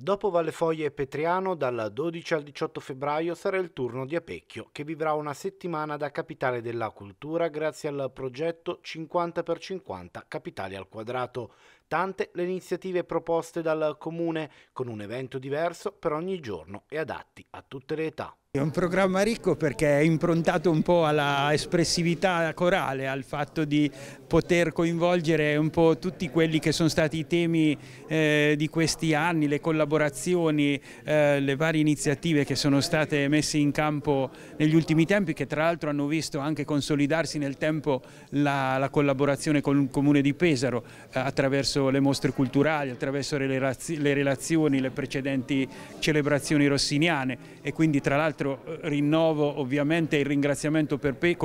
Dopo Vallefoglie e Petriano, dal 12 al 18 febbraio sarà il turno di Apecchio, che vivrà una settimana da capitale della cultura grazie al progetto 50 x 50 Capitali al Quadrato. Tante le iniziative proposte dal Comune, con un evento diverso per ogni giorno e adatti a tutte le età. È un programma ricco perché è improntato un po' alla espressività corale, al fatto di poter coinvolgere un po' tutti quelli che sono stati i temi eh, di questi anni, le collaborazioni, eh, le varie iniziative che sono state messe in campo negli ultimi tempi che tra l'altro hanno visto anche consolidarsi nel tempo la, la collaborazione con il Comune di Pesaro eh, attraverso le mostre culturali, attraverso le, relazioni, le precedenti celebrazioni rossiniane. E quindi tra l'altro rinnovo ovviamente il ringraziamento eh,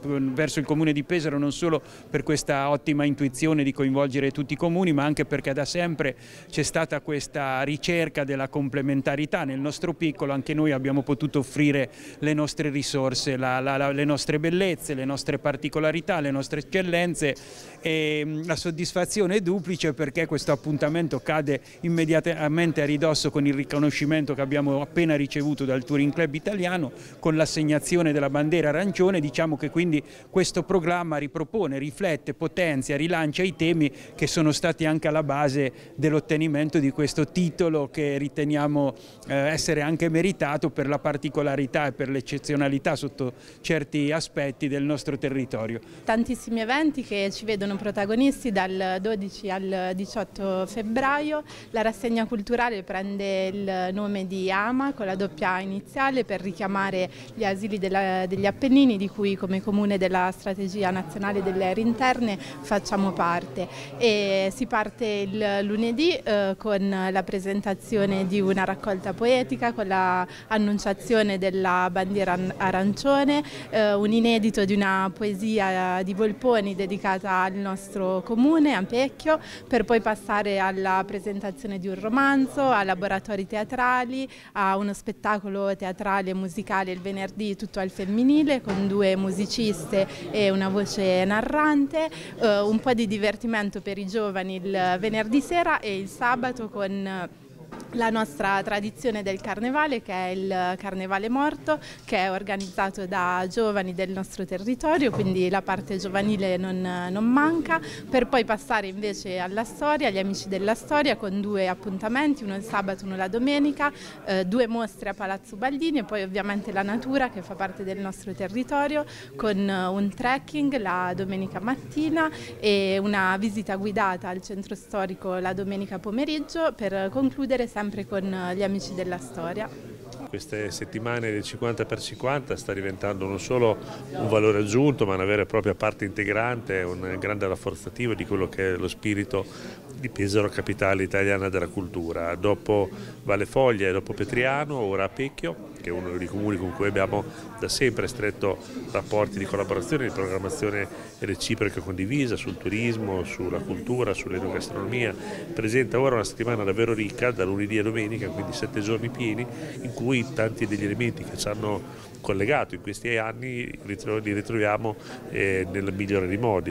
verso il Comune di Pesaro non solo per questa ottima intuizione di coinvolgere tutti i comuni ma anche perché da sempre c'è stata questa ricerca della complementarità. Nel nostro piccolo, anche noi abbiamo potuto offrire le nostre risorse, la, la, le nostre bellezze, le nostre particolarità, le nostre eccellenze e la soddisfazione duplice perché questo appuntamento cade immediatamente a ridosso con il riconoscimento che abbiamo appena ricevuto dal Touring Club italiano con l'assegnazione della bandiera arancione, diciamo che quindi questo programma ripropone, riflette, potenzia, rilancia i temi che sono stati anche alla base dell'ottenimento di questo titolo che riteniamo eh, essere anche meritato per la particolarità e per l'eccezionalità sotto certi aspetti del nostro territorio. Tantissimi eventi che ci vedono protagonisti dal 12 al 18 febbraio, la rassegna culturale prende il nome di AMA con la doppia iniziale per richiamare gli asili della, degli Appennini di cui come comune della strategia nazionale delle aree interne facciamo parte. E si parte il lunedì eh, con la presentazione di una raccolta poetica con l'annunciazione della bandiera arancione, eh, un inedito di una poesia di Volponi dedicata al nostro comune, a Pecchio, per poi passare alla presentazione di un romanzo, a laboratori teatrali, a uno spettacolo teatrale e musicale il venerdì tutto al femminile con due musiciste e una voce narrante, eh, un po' di divertimento per i giovani il venerdì sera e il sabato con la nostra tradizione del carnevale che è il carnevale morto che è organizzato da giovani del nostro territorio quindi la parte giovanile non, non, manca. Per poi passare invece alla storia, agli amici della storia con due appuntamenti, uno il sabato uno la domenica, eh, due mostre a Palazzo Baldini e poi ovviamente la natura che fa parte del nostro territorio con un trekking la domenica mattina e una visita guidata al centro storico la domenica pomeriggio per concludere sempre sempre con eh, gli amici della storia. Queste settimane del 50x50 sta diventando non solo un valore aggiunto ma una vera e propria parte integrante, un grande rafforzativo di quello che è lo spirito di Pesaro, capitale italiana della cultura. Dopo Valle Foglia e dopo Petriano, ora a Pecchio, che è uno dei comuni con cui abbiamo da sempre stretto rapporti di collaborazione, di programmazione reciproca condivisa sul turismo, sulla cultura, sull'enogastronomia. Presenta ora una settimana davvero ricca, da lunedì a domenica, quindi sette giorni pieni, in cui tanti degli elementi che ci hanno collegato in questi anni li ritroviamo eh, nel migliore dei modi.